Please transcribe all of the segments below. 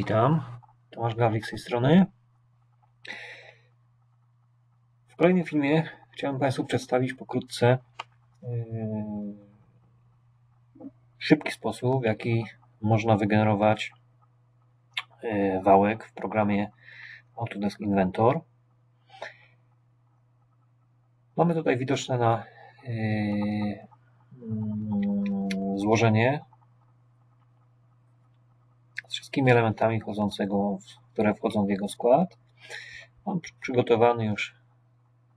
Witam, Tomasz Gawlik z tej strony. W kolejnym filmie chciałem Państwu przedstawić pokrótce yy, szybki sposób, w jaki można wygenerować yy, wałek w programie Autodesk Inventor. Mamy tutaj widoczne na yy, złożenie z wszystkimi elementami wchodzącego, które wchodzą w jego skład. Mam przygotowany już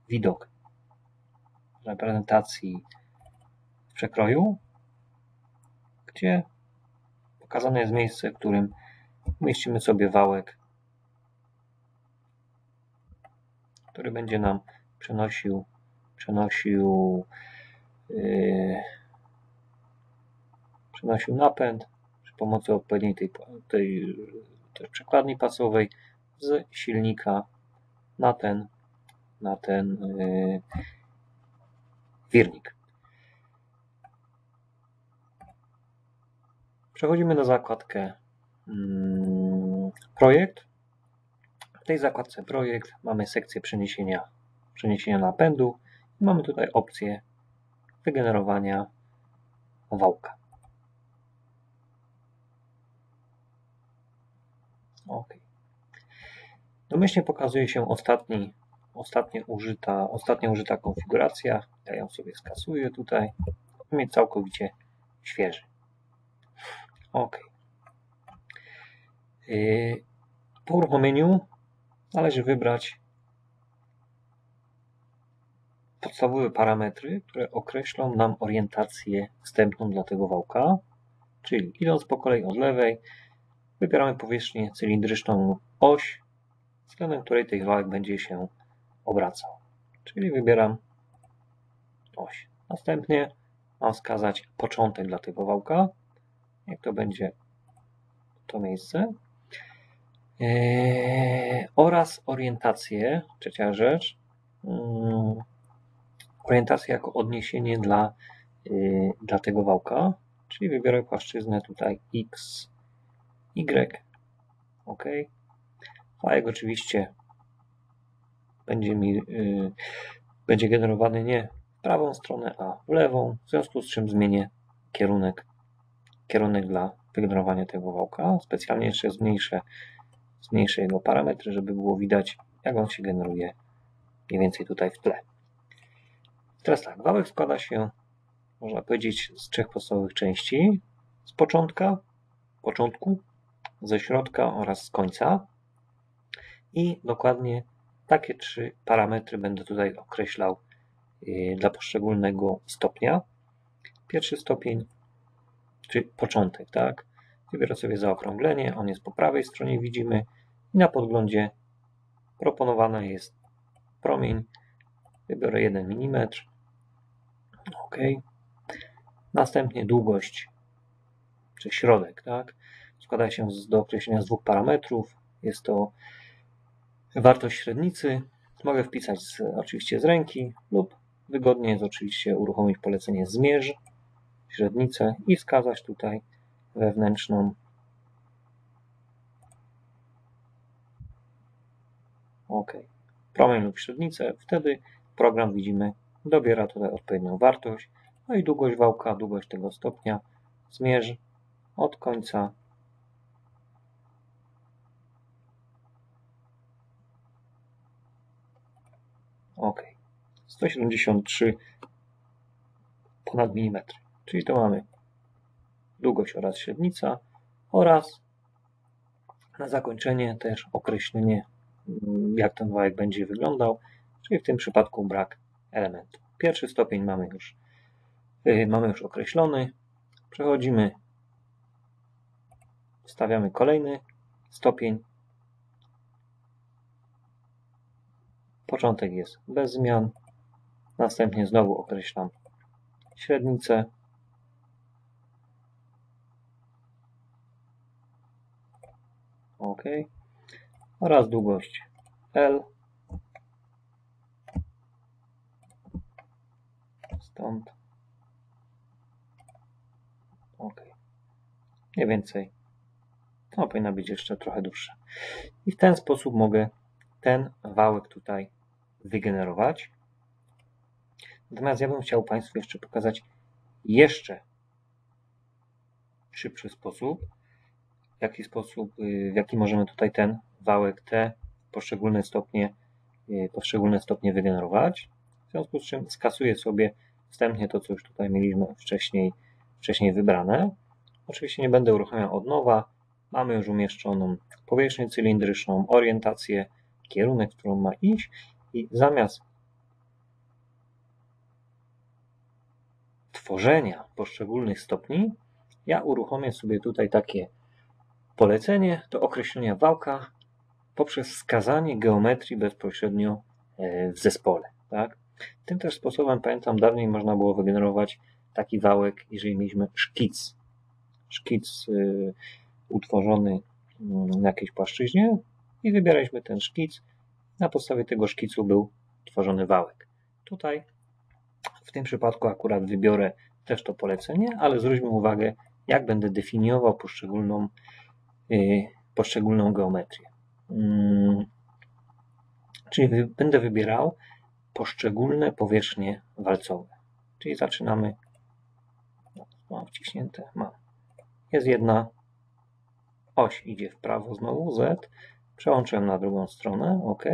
widok reprezentacji przekroju, gdzie pokazane jest miejsce, w którym umieścimy sobie wałek, który będzie nam przenosił, przenosił, yy, przenosił napęd przy pomocy odpowiedniej tej, tej, tej przekładni pasowej z silnika na ten, na ten yy, wirnik. Przechodzimy na zakładkę mm, projekt. W tej zakładce projekt mamy sekcję przeniesienia, przeniesienia napędu i mamy tutaj opcję wygenerowania wałka. OK. Domyślnie pokazuje się ostatni, ostatnie użyta, ostatnia użyta konfiguracja. Ja ją sobie skasuję tutaj. Mieć całkowicie świeży. OK. Po uruchomieniu należy wybrać podstawowe parametry, które określą nam orientację wstępną dla tego wałka. Czyli idąc po kolei od lewej, Wybieramy powierzchnię cylindryczną oś, względem której ten wałek będzie się obracał. Czyli wybieram oś. Następnie mam wskazać początek dla tego wałka. Jak to będzie to miejsce. Eee, oraz orientację, trzecia rzecz. Hmm, orientację jako odniesienie dla, yy, dla tego wałka. Czyli wybiorę płaszczyznę tutaj X, Y. OK. Fajek oczywiście będzie mi yy, będzie generowany nie w prawą stronę, a w lewą, w związku z czym zmienię kierunek, kierunek dla wygenerowania tego wałka. Specjalnie jeszcze zmniejszę, zmniejszę jego parametry, żeby było widać, jak on się generuje mniej więcej tutaj w tle. Teraz tak, wałek składa się, można powiedzieć, z trzech podstawowych części. Z początka, początku, ze środka oraz z końca. I dokładnie takie trzy parametry będę tutaj określał y, dla poszczególnego stopnia. Pierwszy stopień, czy początek, tak? Wybiorę sobie zaokrąglenie, on jest po prawej stronie, widzimy. I na podglądzie proponowana jest promień. Wybiorę 1 mm. OK. Następnie długość, czy środek, tak? Składa się z, do określenia z dwóch parametrów. Jest to wartość średnicy. Mogę wpisać z, oczywiście z ręki lub wygodnie jest oczywiście uruchomić polecenie zmierz średnicę i wskazać tutaj wewnętrzną OK. Promień lub średnicę. Wtedy program widzimy dobiera tutaj odpowiednią wartość. No i długość wałka, długość tego stopnia zmierz od końca OK. 173 ponad milimetry. Czyli to mamy długość oraz średnica oraz na zakończenie też określenie, mm, jak ten wałek będzie wyglądał, czyli w tym przypadku brak elementu. Pierwszy stopień mamy już, yy, mamy już określony. Przechodzimy, wstawiamy kolejny stopień Początek jest bez zmian. Następnie znowu określam średnicę. OK. Oraz długość L. Stąd. OK. Mniej więcej To powinna być jeszcze trochę dłuższa. I w ten sposób mogę ten wałek tutaj wygenerować. Natomiast ja bym chciał Państwu jeszcze pokazać jeszcze szybszy sposób, w jaki sposób, y, w jaki możemy tutaj ten wałek, te poszczególne stopnie, y, poszczególne stopnie wygenerować. W związku z czym skasuję sobie wstępnie to, co już tutaj mieliśmy wcześniej, wcześniej wybrane. Oczywiście nie będę uruchamiał od nowa. Mamy już umieszczoną powierzchnię cylindryczną, orientację, kierunek, w którą ma iść i zamiast tworzenia poszczególnych stopni, ja uruchomię sobie tutaj takie polecenie do określenia wałka poprzez wskazanie geometrii bezpośrednio e, w zespole. Tak? Tym też sposobem, pamiętam, dawniej można było wygenerować taki wałek, jeżeli mieliśmy szkic. Szkic y, utworzony mm, na jakiejś płaszczyźnie i wybieraliśmy ten szkic. Na podstawie tego szkicu był tworzony wałek. Tutaj w tym przypadku akurat wybiorę też to polecenie, ale zwróćmy uwagę, jak będę definiował poszczególną, yy, poszczególną geometrię. Yy, czyli będę wybierał poszczególne powierzchnie walcowe. Czyli zaczynamy. No, mam wciśnięte, mam. Jest jedna oś, idzie w prawo znowu, Z. Przełączyłem na drugą stronę, OK.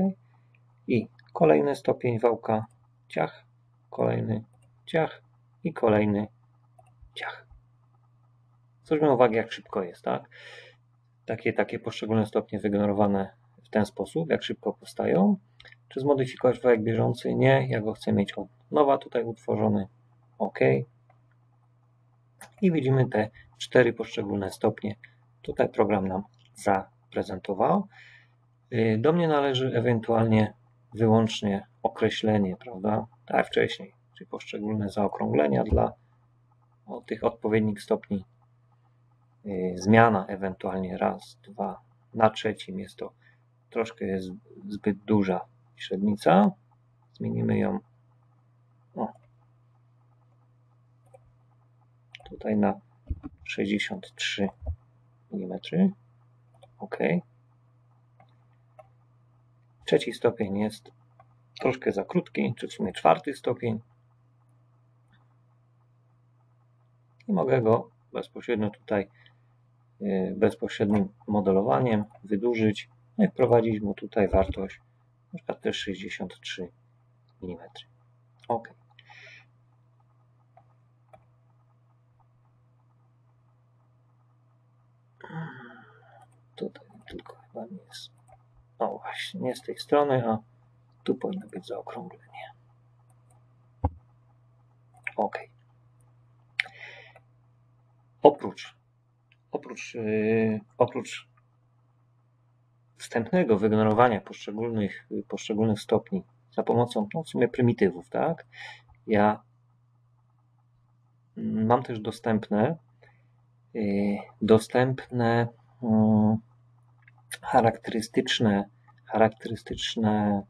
I kolejny stopień wałka, ciach, kolejny ciach i kolejny ciach. Zwróćmy uwagę, jak szybko jest, tak? Takie, takie poszczególne stopnie wygenerowane w ten sposób, jak szybko powstają. Czy zmodyfikować wałek bieżący? Nie, ja go chcę mieć od nowa tutaj utworzony. OK. I widzimy te cztery poszczególne stopnie. Tutaj program nam zaprezentował. Y, do mnie należy ewentualnie wyłącznie określenie, prawda? Tak wcześniej, czyli poszczególne zaokrąglenia dla tych odpowiednich stopni. Y, zmiana ewentualnie raz, dwa, na trzecim jest to troszkę jest zbyt duża średnica. Zmienimy ją o, tutaj na 63 mm. OK. Trzeci stopień jest troszkę za krótki, czy w sumie czwarty stopień. I mogę go bezpośrednio tutaj y, bezpośrednim modelowaniem wydłużyć no i wprowadzić mu tutaj wartość przykład też 63 mm. OK. Tutaj tylko chyba nie jest. O właśnie, nie z tej strony, a tu powinno być zaokrąglenie. OK. Oprócz, oprócz, yy, oprócz wstępnego wygenerowania poszczególnych, poszczególnych stopni za pomocą no w sumie prymitywów, tak? Ja mam też dostępne yy, dostępne yy, charakterystyczne charakterystyczne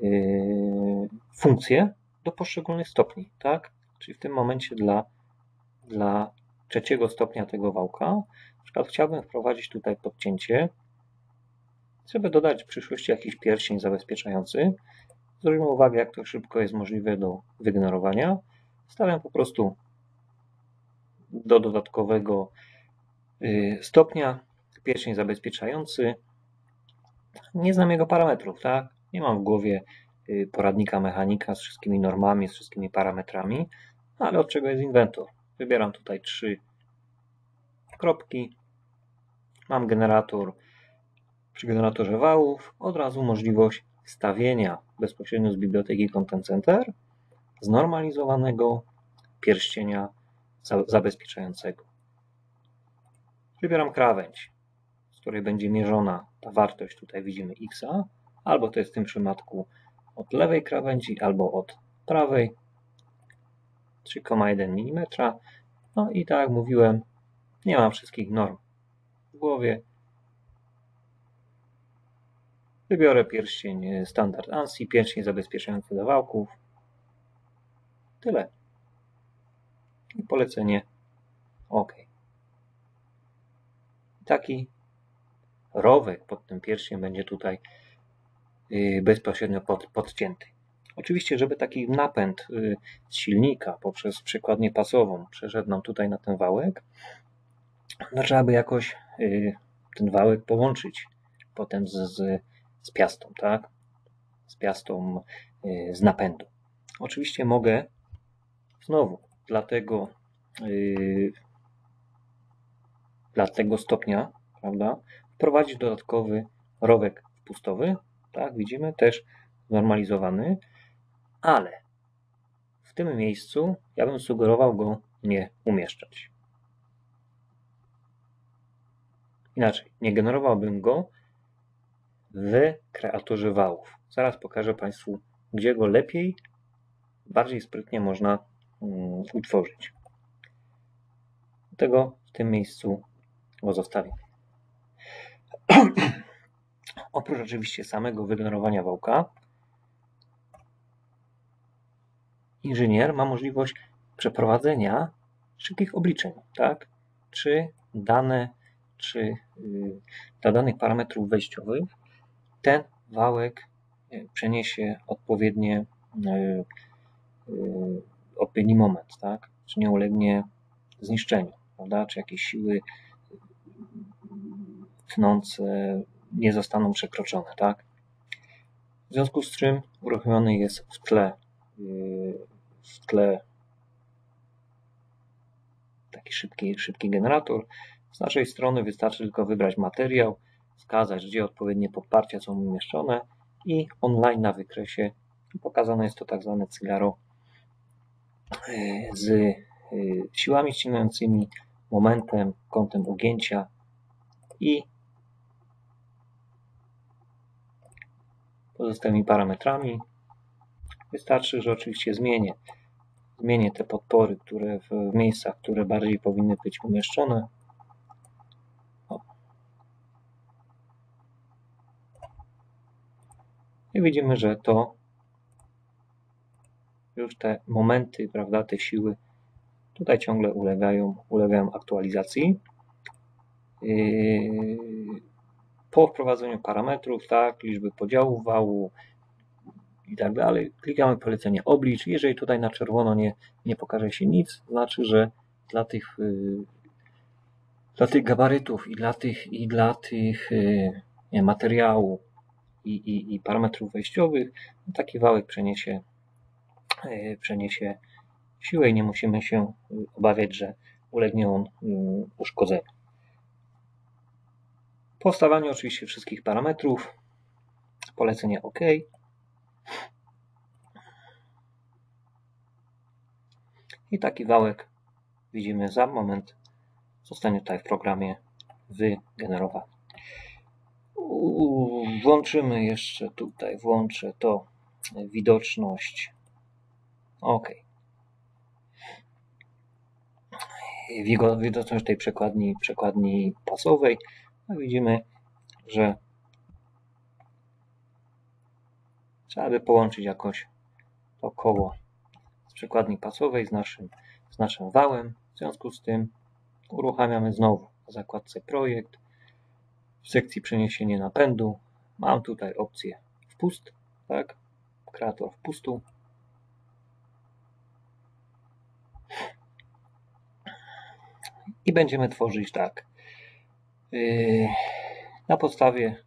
yy, funkcje do poszczególnych stopni, tak? Czyli w tym momencie dla, dla trzeciego stopnia tego wałka, na przykład chciałbym wprowadzić tutaj podcięcie żeby dodać w przyszłości jakiś pierścień zabezpieczający. Zwróćmy uwagę, jak to szybko jest możliwe do wygenerowania. Stawiam po prostu do dodatkowego y, stopnia pierścień zabezpieczający. Nie znam jego parametrów, tak? Nie mam w głowie y, poradnika mechanika z wszystkimi normami, z wszystkimi parametrami, ale od czego jest inwentor? Wybieram tutaj trzy kropki. Mam generator przy generatorze wałów od razu możliwość wstawienia bezpośrednio z biblioteki Content Center znormalizowanego pierścienia zabezpieczającego. Wybieram krawędź, której będzie mierzona ta wartość, tutaj widzimy x, albo to jest w tym przypadku od lewej krawędzi, albo od prawej, 3,1 mm. No i tak jak mówiłem, nie mam wszystkich norm w głowie, Wybiorę pierścień e, standard ANSI, pierścień zabezpieczający do wałków. Tyle. I polecenie OK. Taki rowek pod tym pierściem będzie tutaj y, bezpośrednio pod, podcięty. Oczywiście, żeby taki napęd y, z silnika poprzez przekładnię pasową przeszedł nam tutaj na ten wałek, no trzeba by jakoś y, ten wałek połączyć potem z, z, z piastą, tak? Z piastą z napędu. Oczywiście mogę znowu dla tego, dla tego stopnia, prawda, wprowadzić dodatkowy rowek wpustowy, tak, widzimy, też normalizowany, ale w tym miejscu ja bym sugerował go nie umieszczać. Inaczej, nie generowałbym go w kreatorze wałów. Zaraz pokażę Państwu, gdzie go lepiej, bardziej sprytnie można um, utworzyć. Dlatego w tym miejscu go zostawię. Oprócz oczywiście samego wygenerowania wałka, inżynier ma możliwość przeprowadzenia szybkich obliczeń, tak? Czy dane, czy yy, dla danych parametrów wejściowych ten wałek y, przeniesie odpowiednie yy, odpowiedni moment, tak? Czy nie ulegnie zniszczeniu, prawda? Czy jakieś siły tnące nie zostaną przekroczone, tak? W związku z czym uruchomiony jest w tle, yy, w tle taki szybki, szybki generator. Z naszej strony wystarczy tylko wybrać materiał, wskazać, gdzie odpowiednie podparcia są umieszczone i online na wykresie pokazane jest to tak zwane cygaro yy, z siłami ścinającymi, momentem, kątem ugięcia i pozostałymi parametrami. Wystarczy, że oczywiście zmienię, zmienię te podpory, które w miejscach, które bardziej powinny być umieszczone. O. I widzimy, że to już te momenty, prawda, te siły tutaj ciągle ulegają, ulegają aktualizacji. Yy, po wprowadzeniu parametrów, tak, liczby podziałów wału i tak dalej, klikamy polecenie oblicz. Jeżeli tutaj na czerwono nie, nie pokaże się nic, znaczy, że dla tych, yy, dla tych gabarytów i dla tych, i dla tych yy, materiału i, i, i, parametrów wejściowych taki wałek przeniesie, yy, przeniesie siłę i nie musimy się obawiać, że ulegnie on uszkodzeniu. Po wstawaniu oczywiście wszystkich parametrów, polecenie OK. I taki wałek widzimy za moment zostanie tutaj w programie wygenerowany. Włączymy jeszcze tutaj, włączę to widoczność. OK. Widoczność tej przekładni, przekładni pasowej no widzimy, że trzeba by połączyć jakoś to koło z przekładni pasowej z naszym, z naszym wałem. W związku z tym uruchamiamy znowu w zakładce projekt. W sekcji przeniesienie napędu mam tutaj opcję wpust, tak? Kreator wpustu. I będziemy tworzyć tak. Yy, na podstawie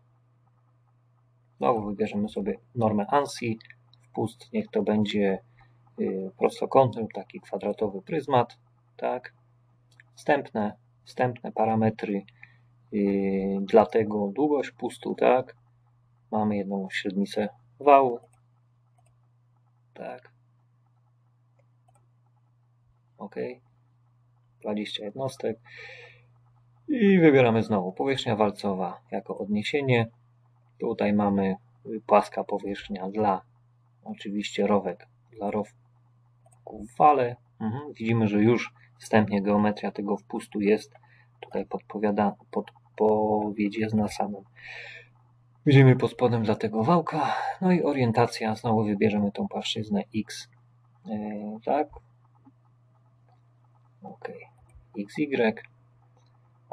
znowu wybierzemy sobie normę ANSI. Wpust niech to będzie yy, prostokątny taki kwadratowy pryzmat. Tak. Wstępne, wstępne parametry yy, dla tego długość pustu, tak. Mamy jedną średnicę wału. Tak. OK. 20 jednostek. I wybieramy znowu powierzchnia walcowa jako odniesienie. Tutaj mamy płaska powierzchnia dla oczywiście rowek dla rowków wale. Mhm. Widzimy, że już wstępnie geometria tego wpustu jest. Tutaj podpowiada, podpowiedź jest na samym. Widzimy pod spodem dla tego wałka. No i orientacja. Znowu wybierzemy tą płaszczyznę X. Yy, tak. OK. XY.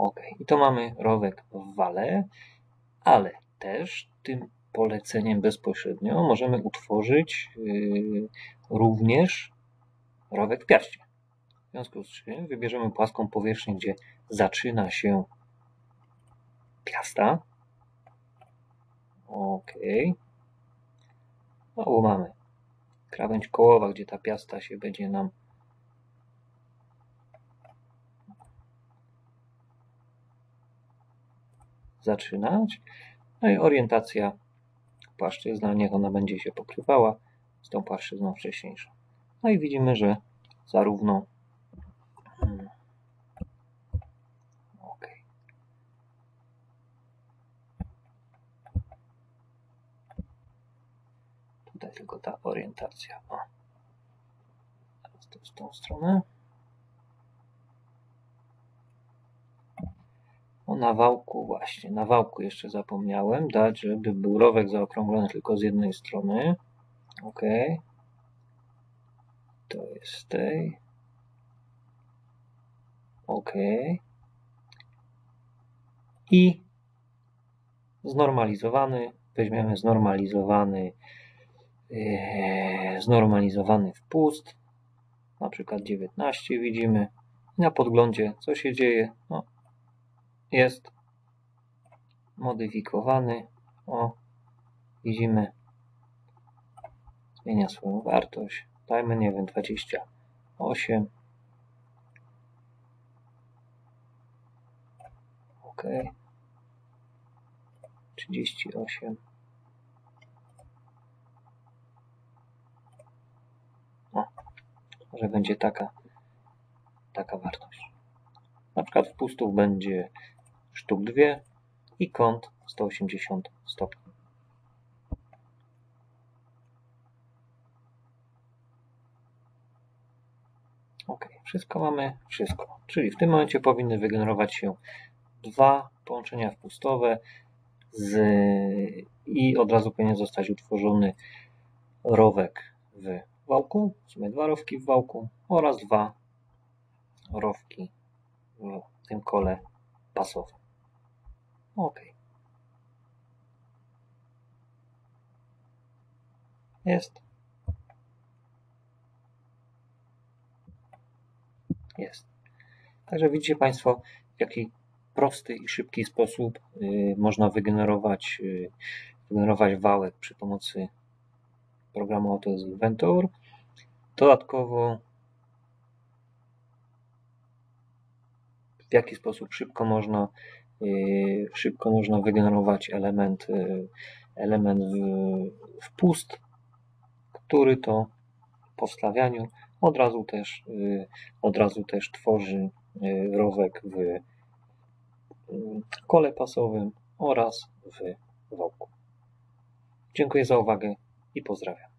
Ok, i to mamy rowek w wale. ale też tym poleceniem bezpośrednio możemy utworzyć yy, również rowek w piaście. W związku z czym wybierzemy płaską powierzchnię, gdzie zaczyna się piasta. OK. No, mamy krawędź kołowa, gdzie ta piasta się będzie nam zaczynać. No i orientacja płaszczyzna, niech ona będzie się pokrywała z tą płaszczyzną wcześniejszą. No i widzimy, że zarówno hmm. Tutaj tylko ta orientacja. O. Teraz to w tą stronę. O nawałku właśnie, na wałku jeszcze zapomniałem dać, żeby był rowek zaokrąglony tylko z jednej strony. Ok. To jest tej. Ok. I znormalizowany, weźmiemy znormalizowany, yy, znormalizowany wpust, na przykład 19 widzimy. Na podglądzie co się dzieje? No, jest modyfikowany. O, widzimy, zmienia swoją wartość. Dajmy, nie wiem, 28. OK. 38. O, może będzie taka, taka wartość. Na przykład wpustów będzie sztuk 2 i kąt 180 stopni. Ok, wszystko mamy, wszystko. Czyli w tym momencie powinny wygenerować się dwa połączenia wpustowe z, i od razu powinien zostać utworzony rowek w wałku, w sumie dwa rowki w wałku oraz dwa rowki w tym kole pasowym. OK. Jest. Jest. Także widzicie Państwo, w jaki prosty i szybki sposób y, można wygenerować, y, wygenerować wałek przy pomocy programu Autodesk Inventor. Dodatkowo w jaki sposób szybko można szybko można wygenerować element, y, element wpust, który to po wstawianiu od razu też, y, od razu też tworzy rowek w kole pasowym oraz w wałku. Dziękuję za uwagę i pozdrawiam.